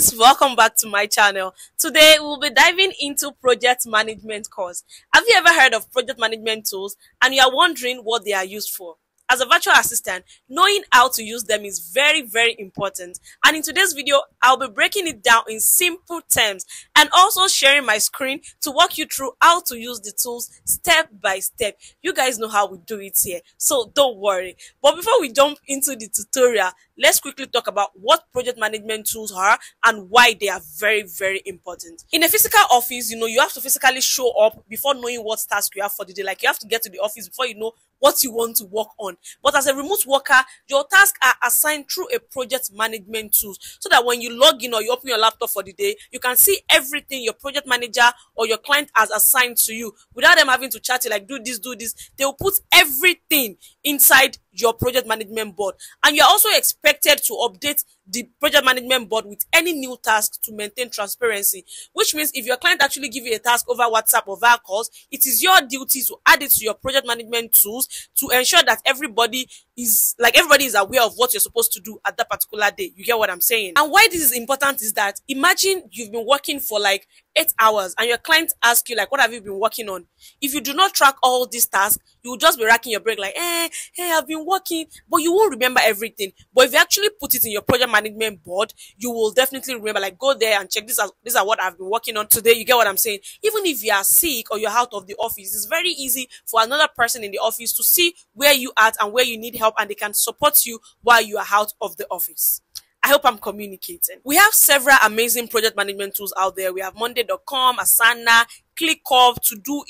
guys welcome back to my channel. Today we'll be diving into project management course. Have you ever heard of project management tools and you are wondering what they are used for as a virtual assistant, knowing how to use them is very, very important. And in today's video, I'll be breaking it down in simple terms and also sharing my screen to walk you through how to use the tools step by step. You guys know how we do it here, so don't worry. But before we jump into the tutorial, let's quickly talk about what project management tools are and why they are very, very important. In a physical office, you know, you have to physically show up before knowing what task you have for the day. Like you have to get to the office before you know what you want to work on. But as a remote worker, your tasks are assigned through a project management tool so that when you log in or you open your laptop for the day, you can see everything your project manager or your client has assigned to you without them having to chat you like do this, do this. They will put everything inside your project management board. And you're also expected to update the project management board with any new tasks to maintain transparency, which means if your client actually give you a task over WhatsApp or via calls, it is your duty to add it to your project management tools to ensure that everybody is like everybody is aware of what you're supposed to do at that particular day. You get what I'm saying? And why this is important is that imagine you've been working for like eight hours and your client asks you like what have you been working on? If you do not track all these tasks you will just be racking your brain like eh hey i've been working. But you won't remember everything. But if you actually put it in your project management board you will definitely remember like go there and check this out these are what i've been working on today. You get what i'm saying? Even if you are sick or you're out of the office it's very easy for another person in the office to see where you at and where you need help and they can support you while you are out of the office I hope I'm communicating. We have several amazing project management tools out there. We have Monday.com, Asana, ClickUp,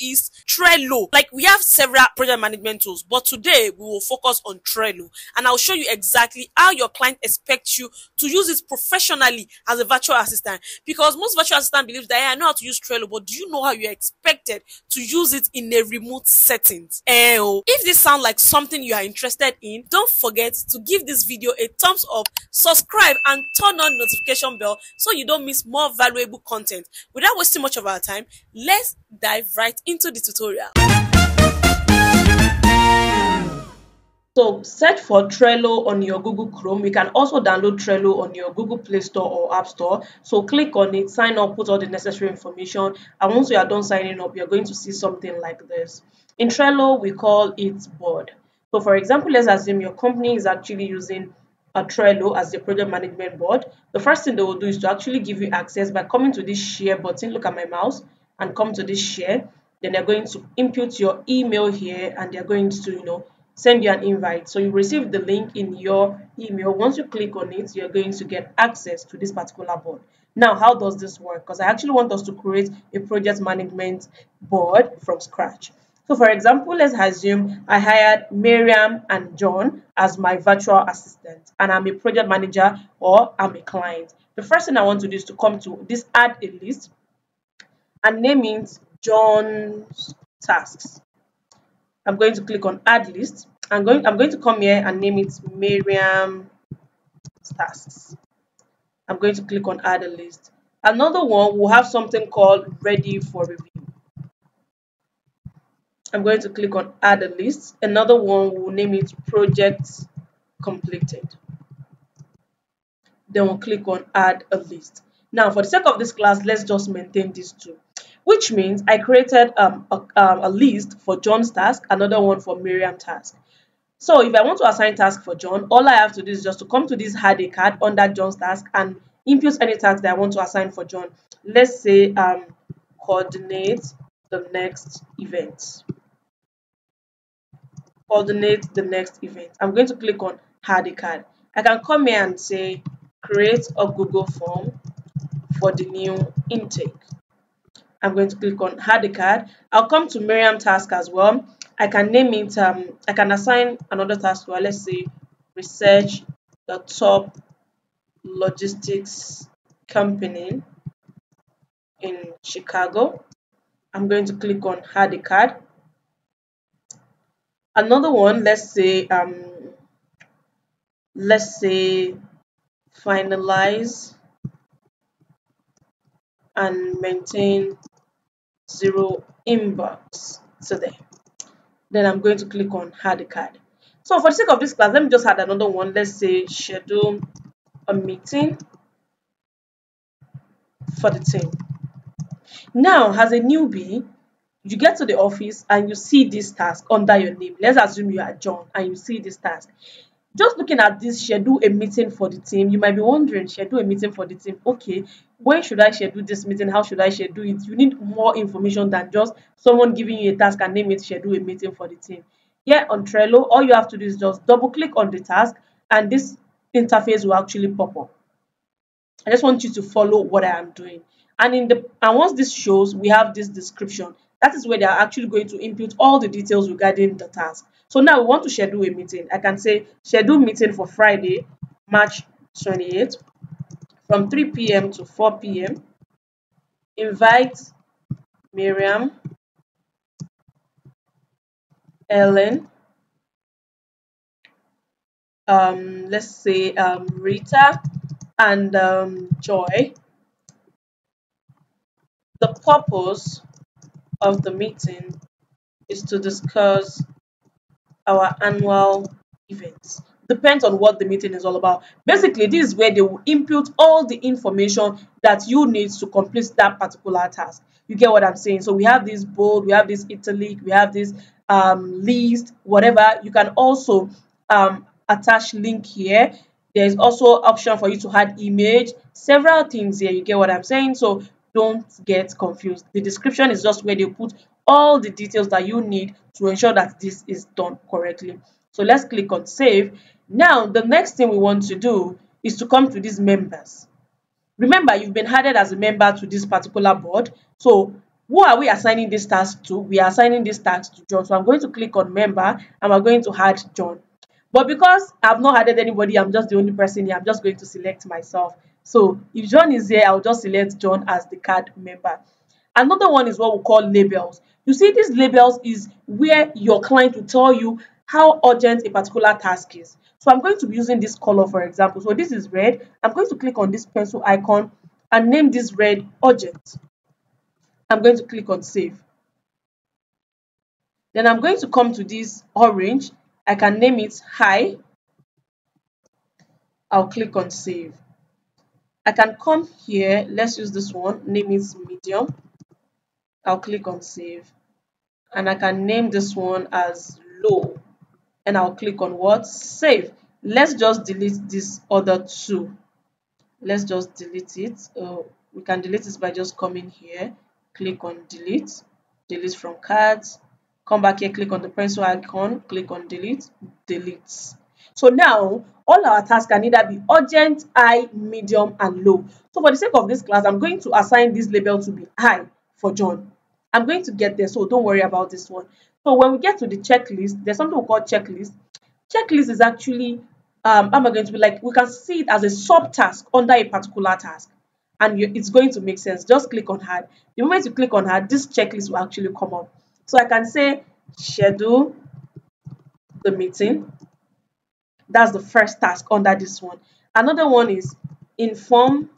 is Trello. Like we have several project management tools, but today we will focus on Trello and I'll show you exactly how your client expects you to use it professionally as a virtual assistant. Because most virtual assistant believes that hey, I know how to use Trello, but do you know how you're expected to use it in a remote setting? Eh, oh. if this sounds like something you are interested in, don't forget to give this video a thumbs up, subscribe and turn on notification bell so you don't miss more valuable content. Without wasting much of our time, let's let's dive right into the tutorial. So search for Trello on your Google Chrome. You can also download Trello on your Google Play Store or App Store. So click on it, sign up, put all the necessary information. And once you are done signing up, you're going to see something like this. In Trello, we call it board. So for example, let's assume your company is actually using a Trello as the project management board. The first thing they will do is to actually give you access by coming to this share button. Look at my mouse and come to this share then they're going to input your email here and they're going to you know send you an invite. So you receive the link in your email. Once you click on it you're going to get access to this particular board. Now how does this work? Because i actually want us to create a project management board from scratch. So for example let's assume i hired miriam and john as my virtual assistant and i'm a project manager or i'm a client. The first thing i want to do is to come to this add a list and name it John's tasks. I'm going to click on add list. I'm going I'm going to come here and name it Miriam tasks. I'm going to click on add a list. Another one will have something called ready for review. I'm going to click on add a list. Another one will name it project completed. Then we'll click on add a list. Now, for the sake of this class, let's just maintain these two which means I created um, a, um, a list for John's task, another one for Miriam task. So if I want to assign task for John, all I have to do is just to come to this hard card under John's task and input any task that I want to assign for John. Let's say um, coordinate the next event. Coordinate the next event. I'm going to click on hard card. I can come here and say create a Google form for the new intake. I'm going to click on add a card. I'll come to Miriam task as well. I can name it, um, I can assign another task to let's say research the top logistics company in Chicago. I'm going to click on add a card. Another one, let's say, um, let's say finalize and maintain zero inbox today. Then I'm going to click on add card. So for the sake of this class, let me just add another one. Let's say schedule a meeting for the team. Now, as a newbie, you get to the office and you see this task under your name. Let's assume you are John and you see this task. Just looking at this, schedule a meeting for the team. You might be wondering, schedule a meeting for the team. Okay, when should I schedule this meeting? How should I schedule it? You need more information than just someone giving you a task and name it schedule a meeting for the team. Here on Trello, all you have to do is just double click on the task and this interface will actually pop up. I just want you to follow what I am doing. And in the and once this shows, we have this description. That is where they are actually going to input all the details regarding the task. So now we want to schedule a meeting. I can say schedule meeting for Friday, March 28th from 3 p.m. to 4 p.m. Invite Miriam, Ellen, um, let's say um, Rita, and um, Joy. The purpose of the meeting is to discuss our annual events. Depends on what the meeting is all about. Basically, this is where they will input all the information that you need to complete that particular task. You get what I'm saying? So we have this bold, we have this italic, we have this um, list, whatever. You can also um, attach link here. There's also option for you to add image, several things here. You get what I'm saying? So don't get confused. The description is just where they put all the details that you need to ensure that this is done correctly. So let's click on save. Now, the next thing we want to do is to come to these members. Remember, you've been added as a member to this particular board. So who are we assigning this task to? We are assigning this task to John. So I'm going to click on member and we're going to add John. But because I've not added anybody, I'm just the only person here. I'm just going to select myself. So if John is here, I'll just select John as the card member. Another one is what we call labels. You see, these labels is where your client will tell you how urgent a particular task is. So I'm going to be using this color, for example. So this is red. I'm going to click on this pencil icon and name this red urgent. I'm going to click on save. Then I'm going to come to this orange. I can name it high. I'll click on save. I can come here, let's use this one, name it medium. I'll click on save. And I can name this one as low. And I'll click on what? Save. Let's just delete this other two. Let's just delete it. Uh, we can delete this by just coming here, click on delete, delete from cards, come back here, click on the pencil icon, click on delete, delete. So now all our tasks can either be urgent, high, medium, and low. So for the sake of this class, I'm going to assign this label to be high for John. I'm going to get there, so don't worry about this one. So when we get to the checklist, there's something we call checklist. Checklist is actually, um, am going to be like, we can see it as a subtask under a particular task. And it's going to make sense. Just click on add. The moment you click on add, this checklist will actually come up. So I can say schedule the meeting. That's the first task under this one. Another one is inform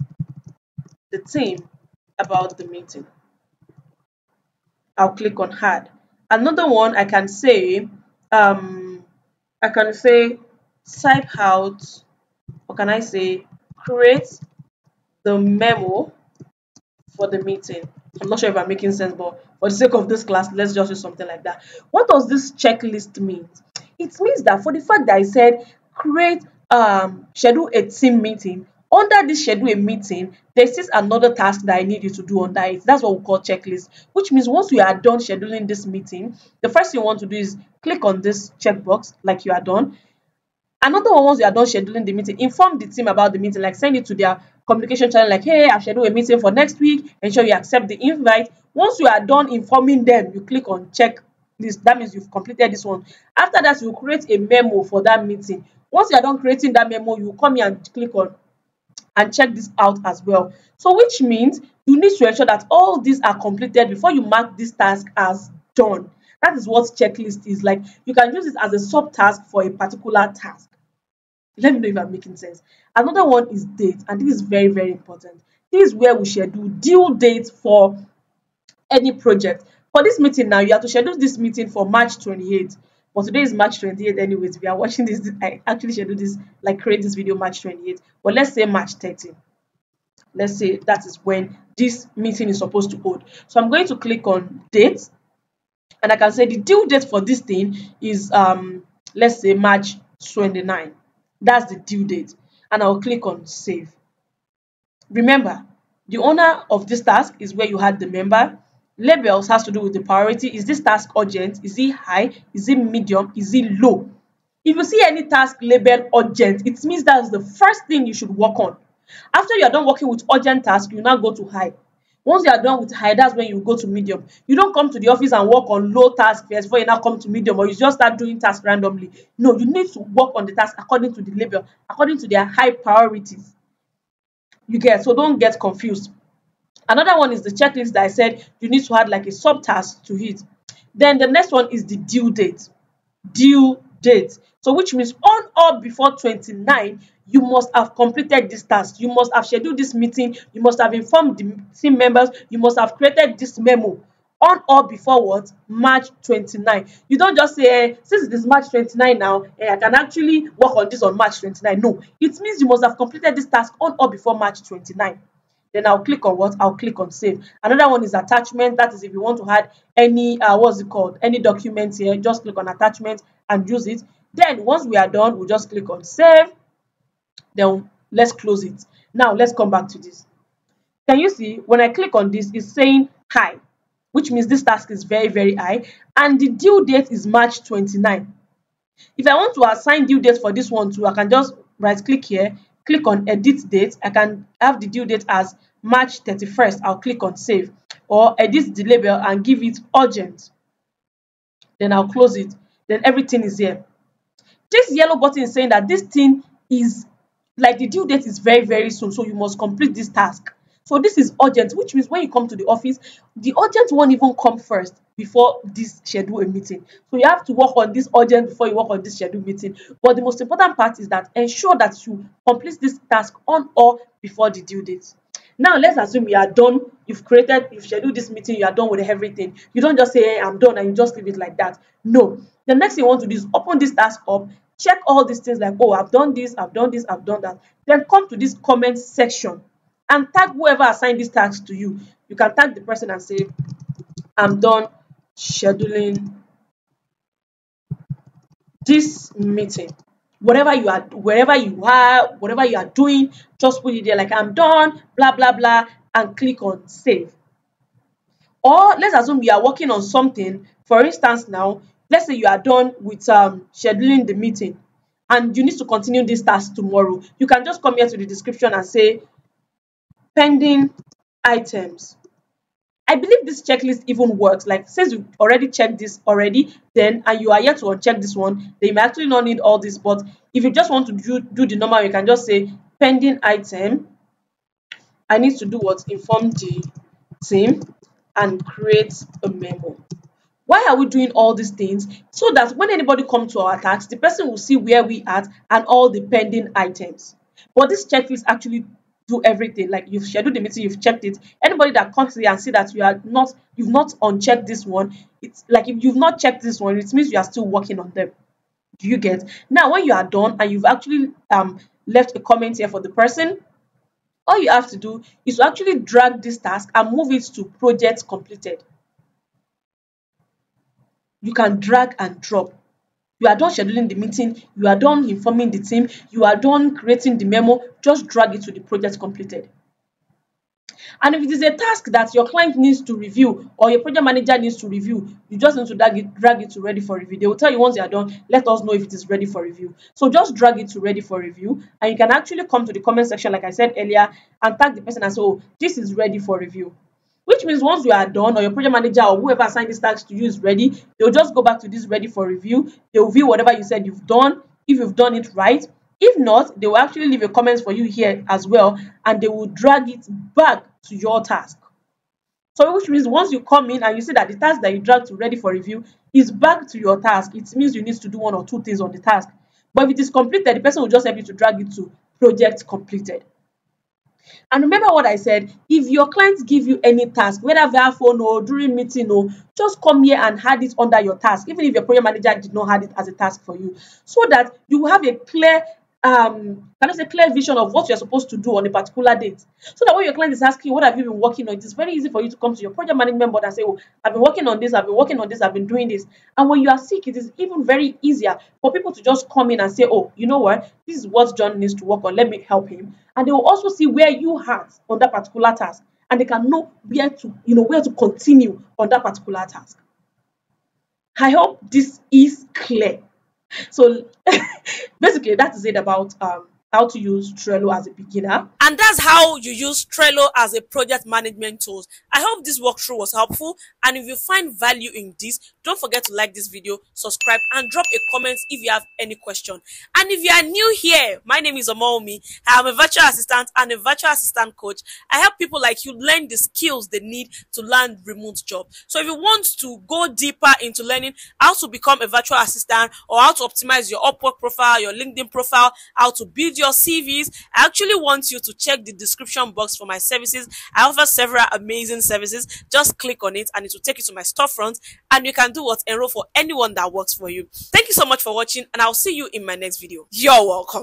the team about the meeting. I'll click on had. Another one I can say, um, I can say type out, or can I say create the memo for the meeting. I'm not sure if I'm making sense, but for the sake of this class, let's just do something like that. What does this checklist mean? It means that for the fact that I said create um schedule a team meeting, under this schedule a meeting, there's still another task that I need you to do under it. That's what we call checklist, which means once you are done scheduling this meeting, the first thing you want to do is click on this checkbox like you are done. Another one, once you are done scheduling the meeting, inform the team about the meeting, like send it to their communication channel, like, hey, I've scheduled a meeting for next week. Ensure you accept the invite. Once you are done informing them, you click on check this. That means you've completed this one. After that, you create a memo for that meeting. Once you are done creating that memo, you come here and click on and check this out as well. So which means you need to ensure that all these are completed before you mark this task as done. That is what checklist is like. You can use it as a subtask for a particular task. Let me know if I'm making sense. Another one is date, and this is very, very important. This is where we schedule due dates for any project. For this meeting now, you have to schedule this meeting for March 28th. But today is March 28th anyways. We are watching this. I actually scheduled this, like create this video March 28th. But let's say March 13th. let's say that is when this meeting is supposed to hold. So I'm going to click on date and I can say the due date for this thing is um let's say March 29. That's the due date. And I'll click on save. Remember, the owner of this task is where you had the member. Labels has to do with the priority. Is this task urgent? Is it high? Is it medium? Is it low? If you see any task labeled urgent, it means that's the first thing you should work on. After you are done working with urgent task, you now go to high. Once you are done with high, that's when you go to medium. You don't come to the office and work on low task first before you now come to medium or you just start doing tasks randomly. No, you need to work on the task according to the label, according to their high priorities. You get so don't get confused. Another one is the checklist that I said you need to add like a subtask to it. Then the next one is the due date. Due date. So which means on or before 29, you must have completed this task. You must have scheduled this meeting. You must have informed the team members. You must have created this memo on or before what? March 29. You don't just say, eh, since it is March 29 now, eh, I can actually work on this on March 29. No, it means you must have completed this task on or before March 29. Then I'll click on what? I'll click on save. Another one is attachment. That is if you want to add any, uh, what's it called? Any document here, just click on attachment and use it. Then once we are done, we'll just click on save. Then let's close it. Now let's come back to this. Can you see when I click on this, it's saying high, which means this task is very, very high. And the due date is March 29. If I want to assign due date for this one too, I can just right click here, click on edit date. I can have the due date as March 31st. I'll click on save or edit the label and give it urgent. Then I'll close it. Then everything is here. This yellow button is saying that this thing is like the due date is very, very soon. So you must complete this task. So this is urgent, which means when you come to the office, the urgent won't even come first before this schedule a meeting. So you have to work on this urgent before you work on this schedule meeting. But the most important part is that ensure that you complete this task on or before the due date. Now let's assume you are done. You've created, you've scheduled this meeting, you are done with everything. You don't just say, hey, I'm done, and you just leave it like that. No. The next thing you want to do is open this task up, check all these things like, oh, I've done this, I've done this, I've done that. Then come to this comment section and tag whoever assigned this task to you. You can tag the person and say, I'm done scheduling this meeting. Whatever you are, wherever you are, whatever you are doing, just put it there like I'm done, blah blah blah, and click on save. Or let's assume you are working on something. For instance, now let's say you are done with um, scheduling the meeting and you need to continue this task tomorrow. You can just come here to the description and say pending items. I believe this checklist even works. Like since you already checked this already, then and you are yet to uncheck this one, then you may actually not need all this. But if you just want to do, do the normal, you can just say pending item. I need to do what inform the team and create a memo. Why are we doing all these things? So that when anybody comes to our task, the person will see where we at and all the pending items. But this checklist actually do everything. Like you've scheduled the meeting, you've checked it. Anybody that comes here and see that you are not, you've not unchecked this one, it's like if you've not checked this one, it means you are still working on them. Do you get? Now, when you are done and you've actually um left a comment here for the person, all you have to do is to actually drag this task and move it to project completed. You can drag and drop you are done scheduling the meeting, you are done informing the team, you are done creating the memo, just drag it to the project completed. And if it is a task that your client needs to review or your project manager needs to review, you just need to drag it, drag it to ready for review. They will tell you once they are done, let us know if it is ready for review. So just drag it to ready for review. And you can actually come to the comment section, like I said earlier, and tag the person and say, oh, this is ready for review. Which means once you are done or your project manager or whoever assigned this task to you is ready, they'll just go back to this ready for review. They'll view whatever you said you've done, if you've done it right. If not, they will actually leave a comment for you here as well and they will drag it back to your task. So which means once you come in and you see that the task that you dragged to ready for review is back to your task, it means you need to do one or two things on the task. But if it is completed, the person will just help you to drag it to project completed. And remember what I said, if your clients give you any task, whether via phone or during meeting or just come here and add it under your task, even if your project manager did not add it as a task for you, so that you have a clear um can I say clear vision of what you're supposed to do on a particular date. So that when your client is asking what have you been working on, it is very easy for you to come to your project management board and say, Oh, I've been working on this, I've been working on this, I've been doing this. And when you are sick, it is even very easier for people to just come in and say, Oh, you know what, this is what John needs to work on, let me help him. And they will also see where you had on that particular task and they can know where to, you know, where to continue on that particular task. I hope this is clear. So basically, that is it about um, how to use Trello as a beginner. And that's how you use Trello as a project management tool. I hope this walkthrough was helpful. And if you find value in this, don't forget to like this video, subscribe, and drop a comment if you have any question. And if you are new here, my name is Omowunmi. I am a virtual assistant and a virtual assistant coach. I help people like you learn the skills they need to land remote job. So if you want to go deeper into learning how to become a virtual assistant or how to optimize your Upwork profile, your LinkedIn profile, how to build your CVs, I actually want you to check the description box for my services. I offer several amazing services. Just click on it and it will take you to my storefront and you can do what enroll for anyone that works for you. Thank you so much for watching and I'll see you in my next video. You're welcome.